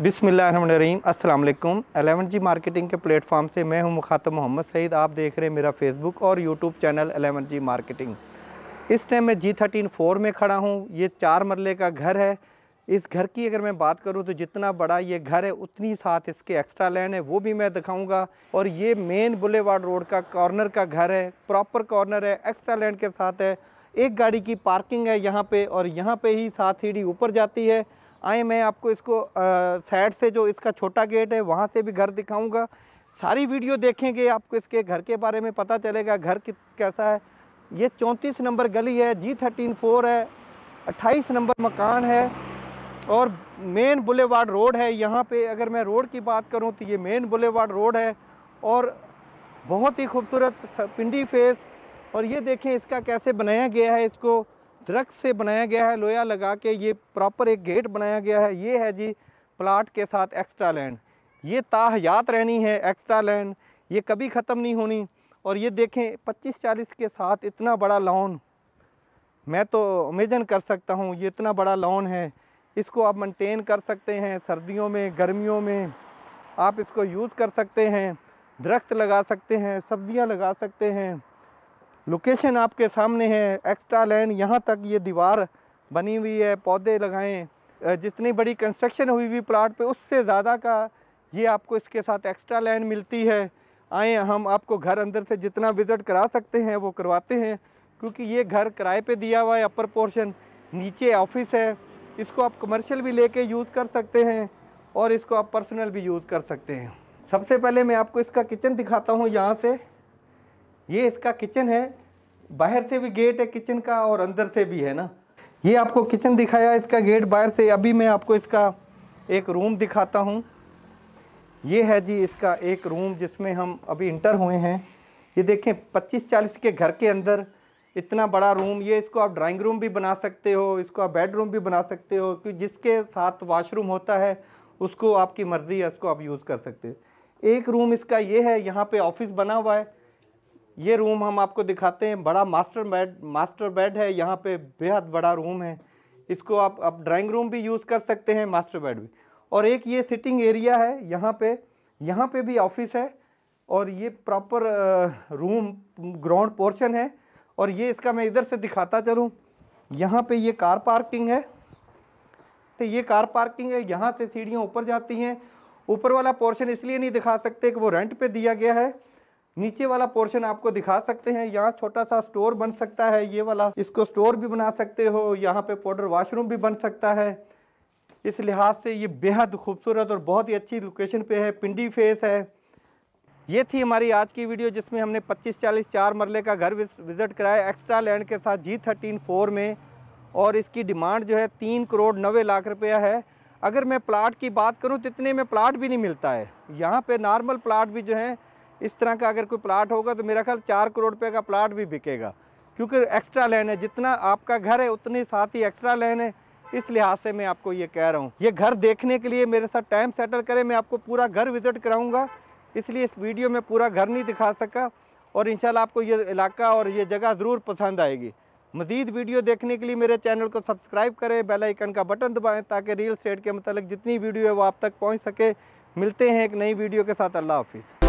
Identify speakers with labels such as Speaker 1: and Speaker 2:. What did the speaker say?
Speaker 1: बिसमीम अल्लाम eleven G marketing के प्लेटफॉर्म से मैं हूँ मुखातब मोहम्मद सईद। आप देख रहे हैं मेरा फेसबुक और YouTube channel eleven G marketing. इस टाइम मैं जी थर्टीन फोर में खड़ा हूँ, ये चार मरले का घर है। इस घर की अगर मैं बात करूँ तो जितना बड़ा ये घर है, उतनी साथ इसके एक्स्ट्रा लैंड है, वो भी मैं दिखाऊँगा। और ये मेन बुलेवार्ड रोड का कॉर्नर का घर है प्रॉपर कॉर्नर है एक्स्ट्रा लैंड के साथ है। एक गाड़ी की पार्किंग है यहाँ पर और यहाँ पर ही सात सीढ़ी ऊपर जाती है। आए, मैं आपको इसको साइड से जो इसका छोटा गेट है, वहाँ से भी घर दिखाऊँगा। सारी वीडियो देखेंगे, आपको इसके घर के बारे में पता चलेगा, घर कैसा है। ये चौंतीस नंबर गली है जी थर्टीन फोर है, अट्ठाईस नंबर मकान है और मेन बुलेवार्ड रोड है। यहाँ पे अगर मैं रोड की बात करूँ तो ये मेन बुलेवार्ड रोड है और बहुत ही खूबसूरत पिंडी फेस और ये देखें इसका कैसे बनाया गया है, इसको दरख्त से बनाया गया है, लोया लगा के ये प्रॉपर एक गेट बनाया गया है। ये है जी प्लाट के साथ एक्स्ट्रा लैंड ये ताहयात रहनी है एक्स्ट्रा लैंड ये कभी ख़त्म नहीं होनी। और ये देखें 25-40 के साथ इतना बड़ा लॉन मैं तो इमेजन कर सकता हूँ, ये इतना बड़ा लॉन है। इसको आप मेंटेन कर सकते हैं, सर्दियों में, गर्मियों में। आप इसको यूज़ कर सकते हैं, दरख्त लगा सकते हैं, सब्ज़ियाँ लगा सकते हैं। लोकेशन आपके सामने है एक्स्ट्रा लैंड यहाँ तक ये दीवार बनी हुई है, पौधे लगाएँ। जितनी बड़ी कंस्ट्रक्शन हुई हुई प्लाट पे, उससे ज़्यादा का ये आपको इसके साथ एक्स्ट्रा लैंड मिलती है। आए हम आपको घर अंदर से जितना विज़िट करा सकते हैं, वो करवाते हैं। क्योंकि ये घर किराए पे दिया हुआ है अपर पोर्शन नीचे ऑफ़िस है। इसको आप कमर्शियल भी लेके यूज़ कर सकते हैं और इसको आप पर्सनल भी यूज़ कर सकते हैं। सबसे पहले मैं आपको इसका किचन दिखाता हूँ यहाँ से। ये इसका किचन है। बाहर से भी गेट है किचन का और अंदर से भी है ना। ये आपको किचन दिखाया इसका गेट बाहर से। अभी मैं आपको इसका एक रूम दिखाता हूँ। ये है जी इसका एक रूम जिसमें हम अभी इंटर हुए हैं। ये देखें 25-40 के घर के अंदर इतना बड़ा रूम, ये इसको आप ड्राइंग रूम भी बना सकते हो, इसको आप बेडरूम भी बना सकते हो, कि जिसके साथ वाशरूम होता है, उसको आपकी मर्ज़ी है, उसको आप यूज़ कर सकते हो। एक रूम इसका ये है, यहाँ पे ऑफ़िस बना हुआ है। ये रूम हम आपको दिखाते हैं, बड़ा मास्टर बेड मास्टर बेड है, यहाँ पे बेहद बड़ा रूम है। इसको आप आप ड्राइंग रूम भी यूज़ कर सकते हैं मास्टर बेड भी। और एक ये सिटिंग एरिया है, यहाँ पे यहाँ पे भी ऑफ़िस है और ये प्रॉपर रूम ग्राउंड पोर्शन है और ये इसका मैं इधर से दिखाता चलूँ। यहाँ पे ये कार पार्किंग है। तो ये कार पार्किंग है, यहाँ से सीढ़ियाँ ऊपर जाती हैं। ऊपर वाला पोर्शन इसलिए नहीं दिखा सकते कि वो रेंट पे दिया गया है। नीचे वाला पोर्शन आपको दिखा सकते हैं। यहाँ छोटा सा स्टोर बन सकता है, ये वाला। इसको स्टोर भी बना सकते हो। यहाँ पे पाउडर वाशरूम भी बन सकता है। इस लिहाज से ये बेहद खूबसूरत और बहुत ही अच्छी लोकेशन पे है, पिंडी फेस है। ये थी हमारी आज की वीडियो जिसमें हमने 25-40 चार मरले का घर विज़िट कराया एक्स्ट्रा लैंड के साथ जी थर्टीन फोर में। और इसकी डिमांड जो है तीन करोड़ नबे लाख रुपया है। अगर मैं प्लाट की बात करूँ तो इतने में प्लाट भी नहीं मिलता है। यहाँ पे नॉर्मल प्लाट भी जो है, इस तरह का अगर कोई प्लाट होगा तो मेरा ख्याल चार करोड़ रुपये का प्लाट भी बिकेगा। क्योंकि एक्स्ट्रा लैंड है, जितना आपका घर है, उतने साथ ही एक्स्ट्रा लैंड है। इस लिहाज से मैं आपको ये कह रहा हूँ, ये घर देखने के लिए मेरे साथ टाइम सेटल करें, मैं आपको पूरा घर विज़िट कराऊँगा। इसलिए इस वीडियो में पूरा घर नहीं दिखा सका और इंशाल्लाह आपको ये इलाका और ये जगह ज़रूर पसंद आएगी। मज़ीद वीडियो देखने के लिए मेरे चैनल को सब्सक्राइब करें बेल आइकन का बटन दबाएँ ताकि रियल स्टेट के मतलब जितनी वीडियो है वो आप तक पहुँच सके। मिलते हैं एक नई वीडियो के साथ, अल्लाह हाफिज़.